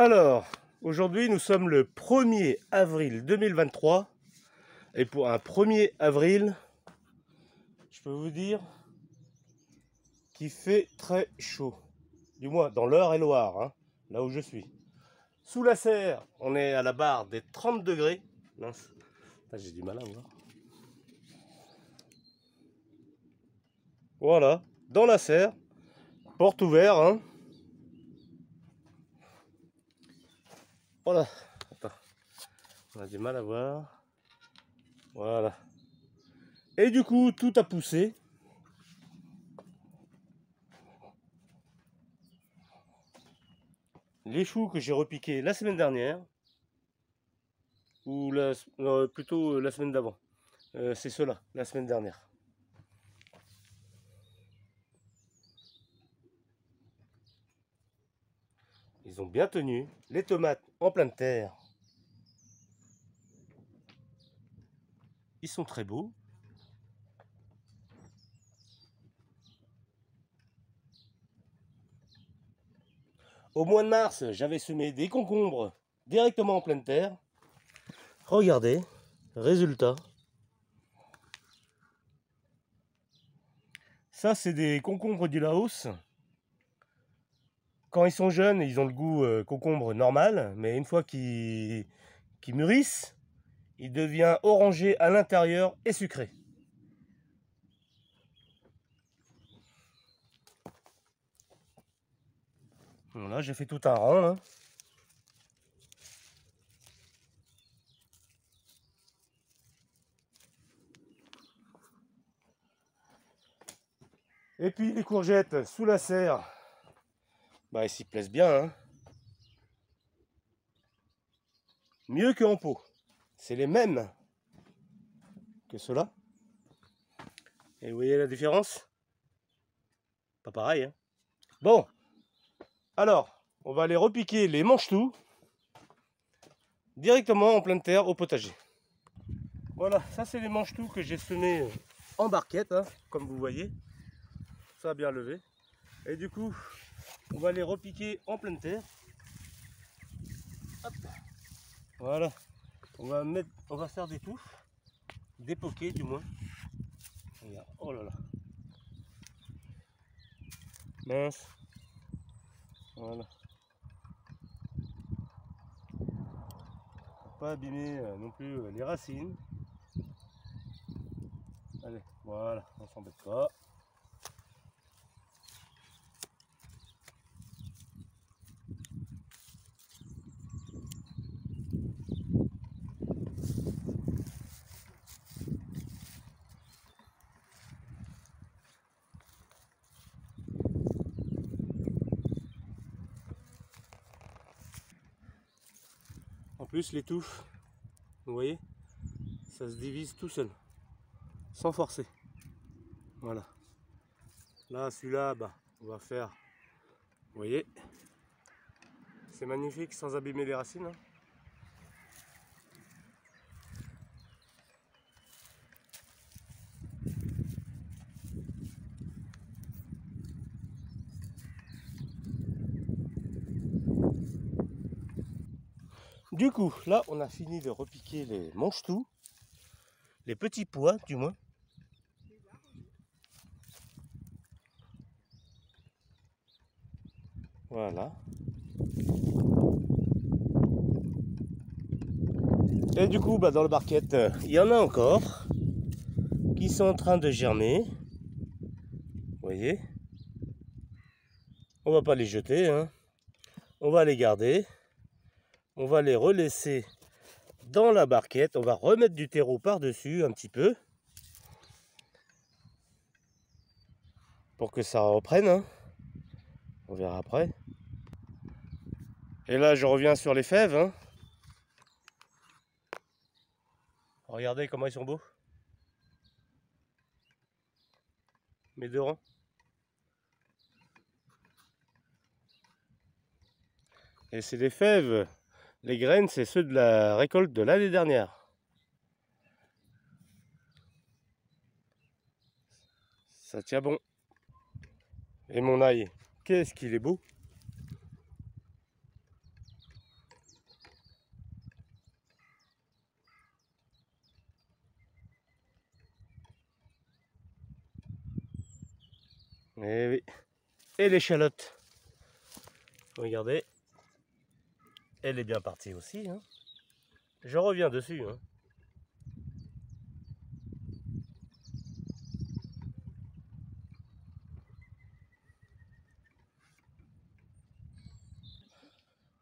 Alors, aujourd'hui nous sommes le 1er avril 2023. Et pour un 1er avril, je peux vous dire qu'il fait très chaud. Du moins dans l'heure et Loire, hein, là où je suis. Sous la serre, on est à la barre des 30 degrés. Mince, j'ai du mal à voir. Voilà, dans la serre, porte ouverte. Hein. Voilà. On a du mal à voir. Voilà. Et du coup, tout a poussé. Les choux que j'ai repiqués la semaine dernière, ou plutôt euh, la semaine d'avant. Euh, c'est cela, la semaine dernière. Bien tenu. Les tomates en pleine terre. Ils sont très beaux. Au mois de mars, j'avais semé des concombres directement en pleine terre. Regardez, résultat. Ça, c'est des concombres du Laos. Quand ils sont jeunes, ils ont le goût euh, concombre normal, mais une fois qu'ils mûrissent, il devient orangé à l'intérieur et sucré. Voilà, j'ai fait tout un rang Et puis les courgettes sous la serre, bah ils s'y plaisent bien. Hein. Mieux qu'en pot. C'est les mêmes que ceux-là. Et vous voyez la différence? Pas pareil. Hein bon. Alors, on va aller repiquer les manches-tout directement en pleine terre au potager. Voilà, ça c'est les manches-tout que j'ai semés en barquette, hein, comme vous voyez. Ça a bien levé. Et du coup, on va les repiquer en pleine terre. Voilà. On va mettre, on va faire des touffes, des poquets du moins. Oh là là. Mince. Voilà. pas abîmer euh, non plus euh, les racines. Allez, voilà, on s'embête pas. Les touffes, vous voyez, ça se divise tout seul, sans forcer. Voilà. Là, celui-là, bah, on va faire, vous voyez, c'est magnifique sans abîmer les racines. Hein. Du coup, là, on a fini de repiquer les manches-tout, les petits pois du moins. Voilà. Et du coup, bah, dans le barquette, il y en a encore qui sont en train de germer. Vous voyez? On va pas les jeter, hein. on va les garder on va les relaisser dans la barquette. On va remettre du terreau par-dessus un petit peu. Pour que ça reprenne. Hein. On verra après. Et là, je reviens sur les fèves. Hein. Regardez comment ils sont beaux. Mes deux rangs. Et c'est des fèves les graines, c'est ceux de la récolte de l'année dernière. Ça tient bon. Et mon ail, qu'est-ce qu'il est beau Et oui. Et l'échalote. Regardez. Elle est bien partie aussi. Hein. Je reviens dessus. Hein.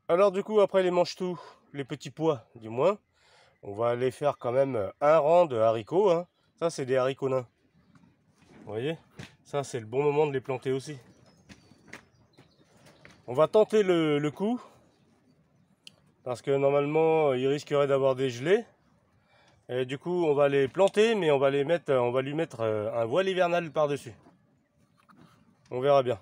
Alors du coup, après les mange-tout, les petits pois du moins, on va aller faire quand même un rang de haricots. Hein. Ça, c'est des haricots nains. Vous voyez? Ça, c'est le bon moment de les planter aussi. On va tenter le, coup. Parce que normalement, il risquerait d'avoir des gelées. Et du coup, on va les planter, mais on va les mettre, on va lui mettre euh, un voile hivernal par-dessus. On verra bien.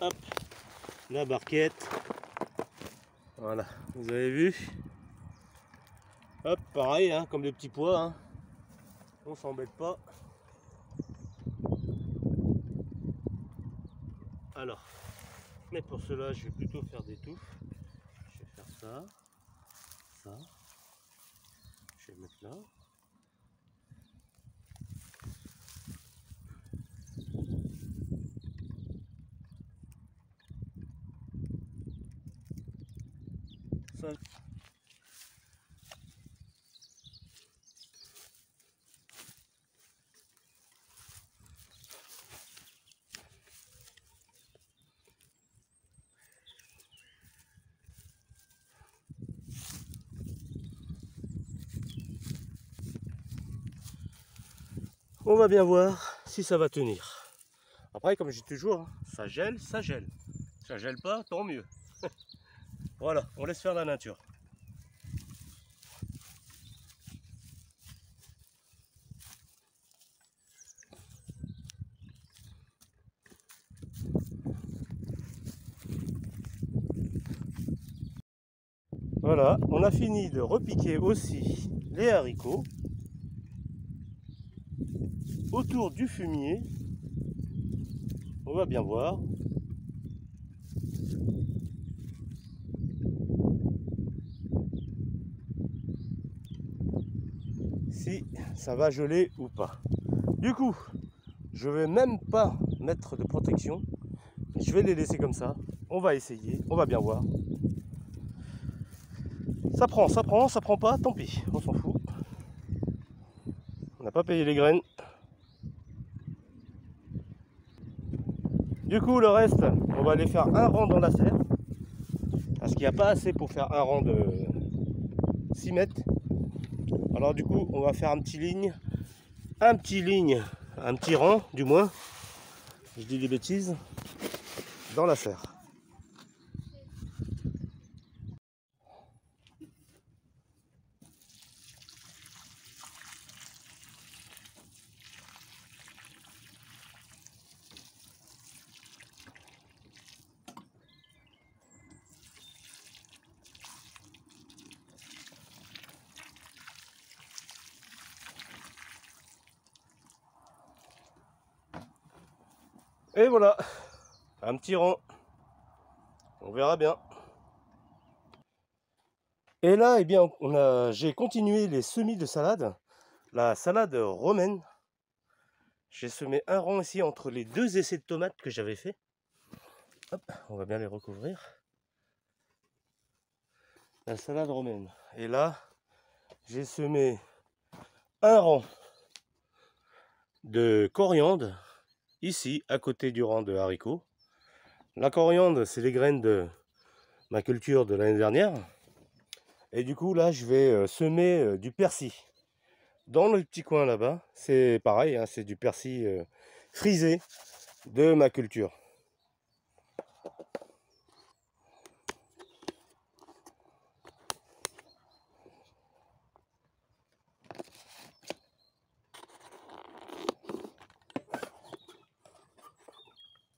Hop, la barquette. Voilà, vous avez vu. Hop, pareil, hein, comme les petits pois. Hein. On s'embête pas. Alors, mais pour cela, je vais plutôt faire des touffes. Je vais faire ça, ça. Je vais mettre là. On va bien voir si ça va tenir. Après, comme je dis toujours, hein, ça gèle, ça gèle. Ça gèle pas, tant mieux. Voilà, on laisse faire la nature. Voilà, on a fini de repiquer aussi les haricots autour du fumier. On va bien voir. Si ça va geler ou pas. Du coup, je vais même pas mettre de protection. Je vais les laisser comme ça. On va essayer, on va bien voir. Ça prend, ça prend, ça prend pas, tant pis, on s'en fout. On n'a pas payé les graines. Du coup, le reste, on va aller faire un rang dans la serre. Parce qu'il n'y a pas assez pour faire un rang de 6 mètres. Alors du coup, on va faire un petit ligne. Un petit ligne, un petit rang du moins. Je dis des bêtises. Dans la Et voilà, un petit rond. On verra bien. Et là, eh bien, on a, j'ai continué les semis de salade. La salade romaine. J'ai semé un rond ici entre les deux essais de tomates que j'avais fait. on va bien les recouvrir. La salade romaine. Et là, j'ai semé un rang de coriandre ici, à côté du rang de haricots. La coriandre, c'est les graines de ma culture de l'année dernière. Et du coup, là, je vais euh, semer euh, du persil. Dans le petit coin là-bas, c'est pareil, hein, c'est du persil euh, frisé de ma culture.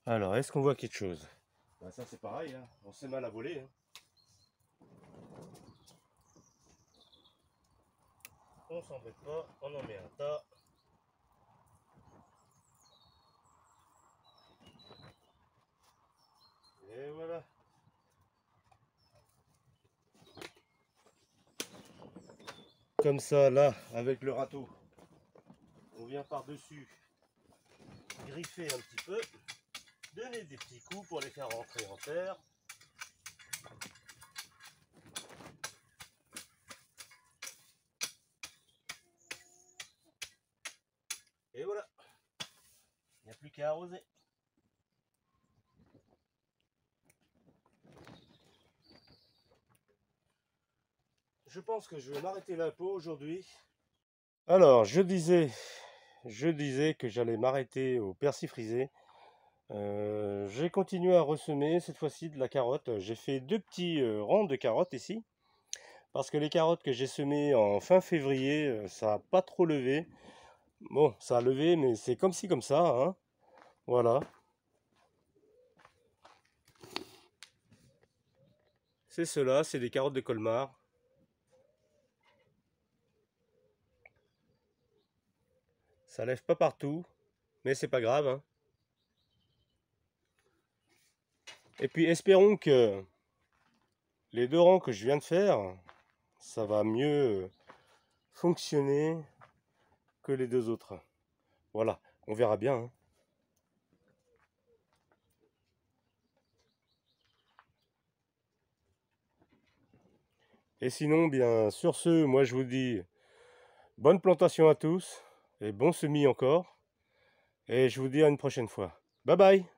Alors, est-ce qu'on voit quelque chose? Bah, ça, c'est pareil. Hein. On s'est mal à voler. Hein. On s'embête pas. On en met un tas. Et voilà. Comme ça, là, avec le râteau, on vient par-dessus griffer un petit peu donner des petits coups pour les faire rentrer en terre. Et voilà, il n'y a plus qu'à arroser. Je pense que je vais m'arrêter là pour aujourd'hui. Alors, je disais, je disais que j'allais m'arrêter au persil frisé. Euh, j'ai continué à ressemer cette fois-ci de la carotte. J'ai fait deux petits euh, rangs de carottes ici. Parce que les carottes que j'ai semées en fin février, euh, ça n'a pas trop levé. Bon, ça a levé, mais c'est comme ci, comme ça. Hein. Voilà. C'est cela, c'est des carottes de Colmar. Ça lève pas partout, mais c'est pas grave. Hein. Et puis espérons que les deux rangs que je viens de faire, ça va mieux fonctionner que les deux autres. Voilà, on verra bien. Hein. Et sinon, bien, sur ce, moi je vous dis bonne plantation à tous et bon semis encore. Et je vous dis à une prochaine fois. Bye bye